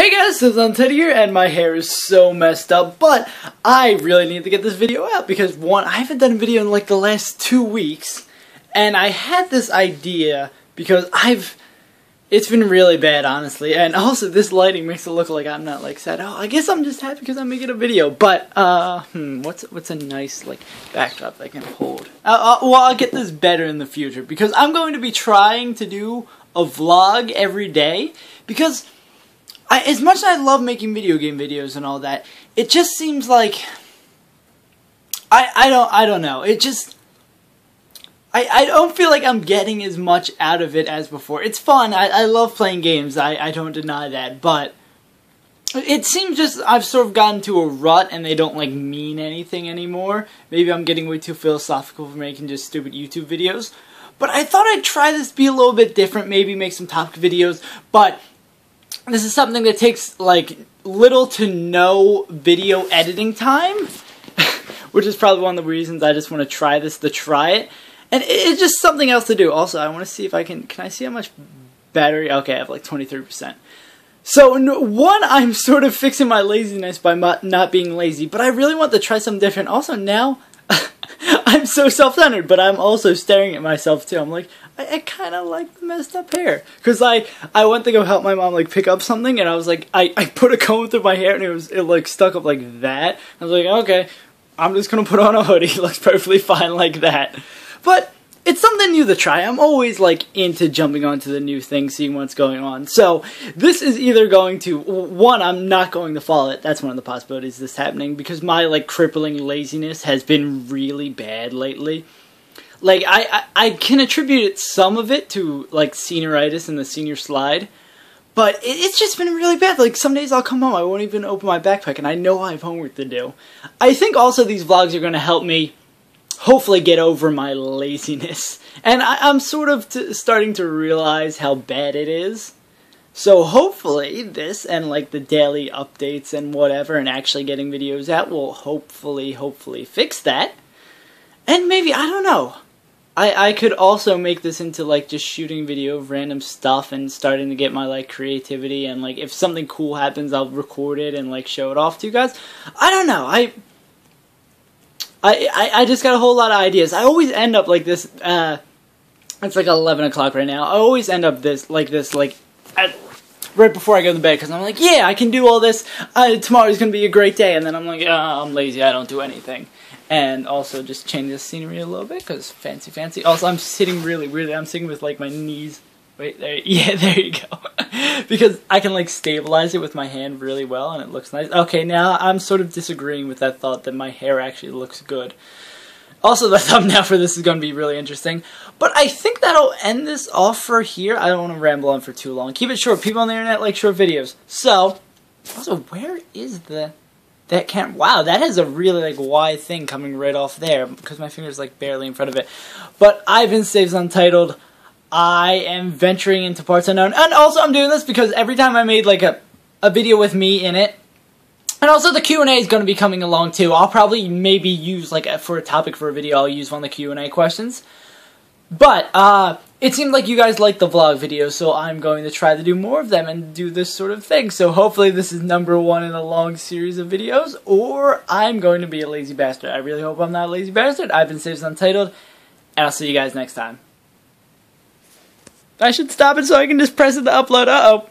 Hey guys, it's Teddy here, and my hair is so messed up, but I really need to get this video out because one, I haven't done a video in like the last two weeks, and I had this idea because I've, it's been really bad honestly, and also this lighting makes it look like I'm not like sad. Oh, I guess I'm just happy because I'm making a video, but uh, hmm, what's what's a nice like backdrop I can hold? Uh, uh, well, I'll get this better in the future because I'm going to be trying to do a vlog every day because I, as much as I love making video game videos and all that, it just seems like I I don't I don't know. It just I, I don't feel like I'm getting as much out of it as before. It's fun. I, I love playing games. I, I don't deny that. But it seems just I've sort of gotten to a rut and they don't like mean anything anymore. Maybe I'm getting way too philosophical for making just stupid YouTube videos. But I thought I'd try this be a little bit different, maybe make some topic videos. But this is something that takes like little to no video editing time, which is probably one of the reasons I just want to try this to try it. And it's just something else to do. Also, I want to see if I can. Can I see how much battery? Okay, I have like 23%. So, one, I'm sort of fixing my laziness by not being lazy, but I really want to try something different. Also, now, I'm so self-centered, but I'm also staring at myself too. I'm like, I, I kind of like the messed up hair. Cause I, I went to go help my mom like pick up something and I was like, I, I put a comb through my hair and it was, it like stuck up like that. I was like, okay, I'm just gonna put on a hoodie. It looks perfectly fine like that. But it's something new to try. I'm always like into jumping onto the new thing, seeing what's going on. So this is either going to one, I'm not going to follow it. That's one of the possibilities this happening because my like crippling laziness has been really bad lately. Like I, I, I can attribute some of it to like senioritis and the senior slide. But it, it's just been really bad. Like some days I'll come home, I won't even open my backpack, and I know I have homework to do. I think also these vlogs are going to help me hopefully get over my laziness. And I, am sort of starting to realize how bad it is. So hopefully this and like the daily updates and whatever and actually getting videos out will hopefully, hopefully fix that. And maybe, I don't know. I, I could also make this into like just shooting video of random stuff and starting to get my like creativity and like if something cool happens I'll record it and like show it off to you guys. I don't know. I I, I, I just got a whole lot of ideas. I always end up like this. Uh, it's like eleven o'clock right now. I always end up this like this like at, right before I go to bed because I'm like, yeah, I can do all this. Uh, tomorrow's gonna be a great day, and then I'm like, oh, I'm lazy. I don't do anything. And also just change the scenery a little bit because fancy, fancy. Also, I'm sitting really weirdly. I'm sitting with like my knees. Wait, there. Yeah, there you go. because I can like stabilize it with my hand really well and it looks nice. Okay, now I'm sort of disagreeing with that thought that my hair actually looks good. Also, the thumbnail for this is going to be really interesting. But I think that'll end this off for here. I don't want to ramble on for too long. Keep it short. People on the internet like short videos. So, also, where is the... That can't... Wow, that has a really, like, wide thing coming right off there. Because my finger's, like, barely in front of it. But I've been SaveAsUntitled. I am venturing into parts unknown. And also I'm doing this because every time I made like a, a video with me in it, and also the Q&A is going to be coming along too. I'll probably maybe use like a, for a topic for a video, I'll use one of the Q&A questions. But, uh, it seemed like you guys liked the vlog videos, so I'm going to try to do more of them and do this sort of thing. So hopefully this is number one in a long series of videos, or I'm going to be a lazy bastard. I really hope I'm not a lazy bastard. I've been SaveAsUntitled, and I'll see you guys next time. I should stop it so I can just press it to upload. Uh-oh.